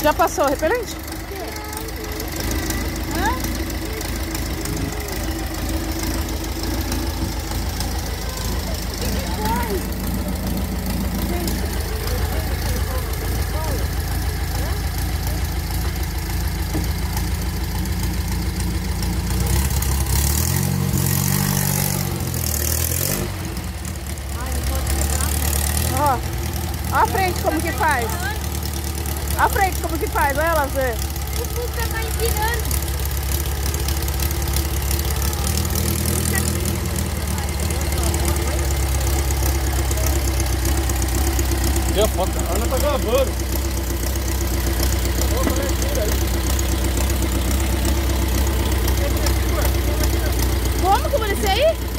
Já passou o repelente? Ó, a frente como que faz. A frente como que faz, olha ela, Zé. O Fusca tá empinando. Tem a foto. A Ana tá gravando. Como que eu vou descer aí?